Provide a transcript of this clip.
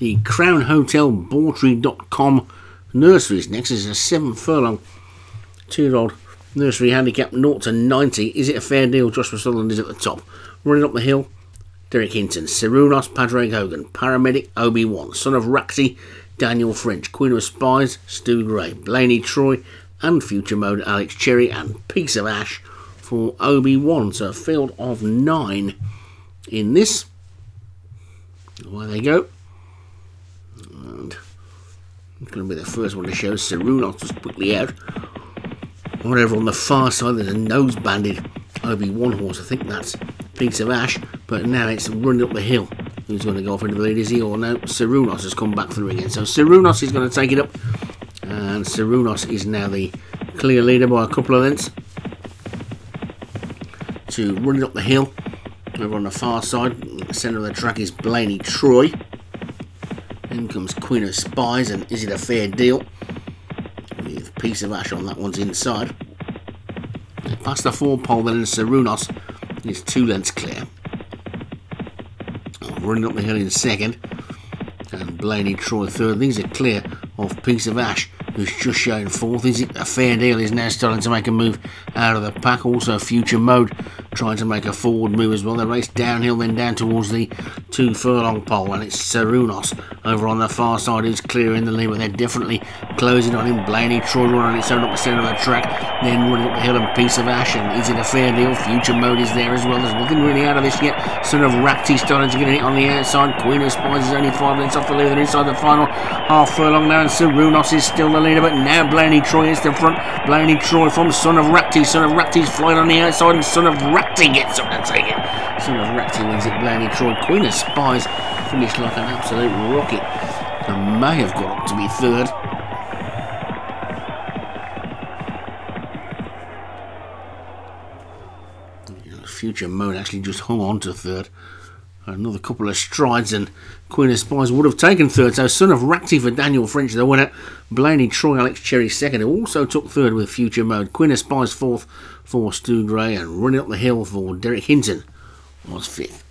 The Crown Hotel Bawtry.com nurseries. Next is a seven furlong two year old nursery handicap 0 to 90. Is it a fair deal? Joshua Sutherland is at the top. Running up the hill, Derek Hinton, Cernunnos, Padraig Hogan, Paramedic, Obi Wan, Son of Raxi, Daniel French, Queen of Spies, Stu Gray, Blaney Troy, and Future Mode Alex Cherry, and Piece of Ash for Obi Wan. So a field of nine in this. Away they go. It's going to be the first one to show. Cernunnos just quickly out. Whatever on the far side, there's a nose banded Obi Wan horse. I think that's Piece of Ash. But now it's running up the hill. Who's going to go off into the lead? Is he or no? Cernunnos has come back through again. So Cernunnos is going to take it up. And Cernunnos is now the clear leader by a couple of lengths. To running up the hill. Over on the far side, the centre of the track is Blaney Troy. Then comes Queen of Spies, and is it a fair deal? With Piece of Ash on that one's inside. Past the four pole, then Cernunnos is two lengths clear. Oh, running up the hill in second, and Blaney Troy third. These are clear of Piece of Ash, who's just showing fourth. Is it a fair deal? Is now starting to make a move out of the pack. Also, Future Mode trying to make a forward move as well. They race downhill, then down towards the two furlong pole, and it's Cernunnos over on the far side who's clearing the lead, but they're definitely closing on him. Blaney Troy running its own up the centre of the track, then running up the hill and piece of ash. And is it a fair deal? Future Mode is there as well. There's nothing really out of this yet. Son of Rapti starting to get it on the outside. Queen of Spies is only five minutes off the lead. They're inside the final half furlong now, and Cernunnos is still the leader, but now Blaney Troy is the front. Blaney Troy from Son of Rapti. Son of Rapti's flying on the outside, and Son of Rapti gets up to take it. Son of Rapti wins it. Blaney Troy. Queen of Spies finished like an absolute rocket and may have got up to be third. Future Mode actually just hung on to third. Another couple of strides and Queen of Spies would have taken third. So Son of Racti for Daniel French, the winner. Blaney Troy, Alex Cherry second, who also took third with Future Mode. Queen of Spies fourth for Stu Gray and running up the hill for Derek Hinton was fifth.